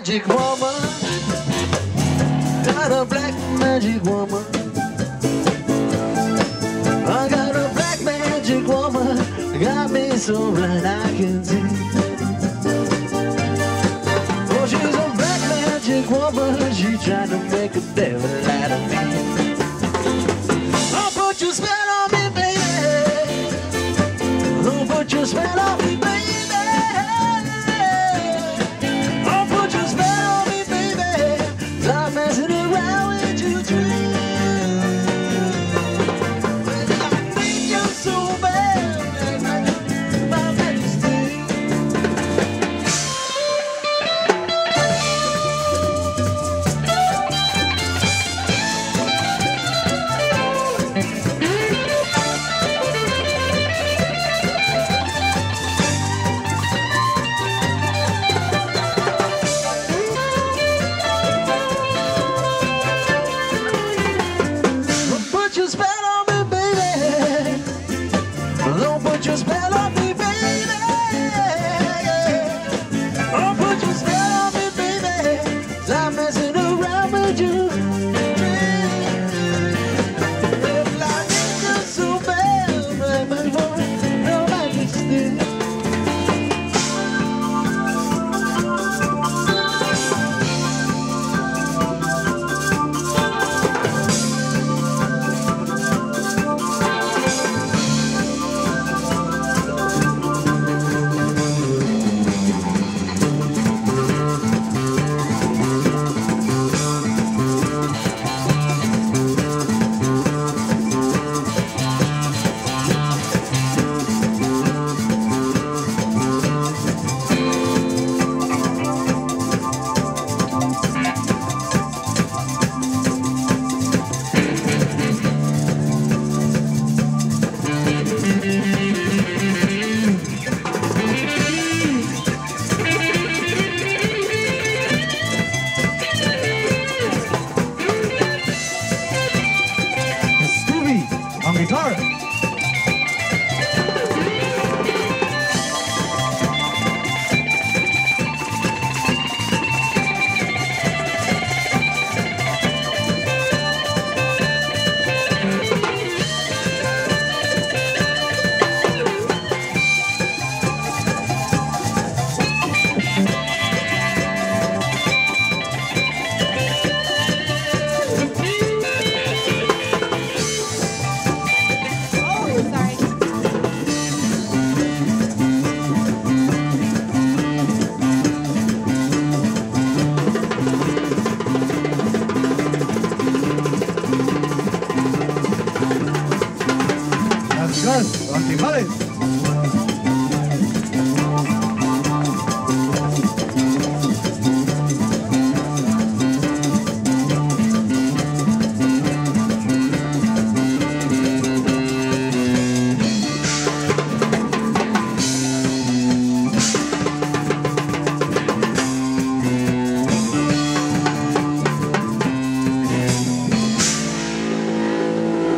magic woman. Got a black magic woman. I got a black magic woman. Got me so blind I can see. Oh, she's a black magic woman. She tried to make a devil out of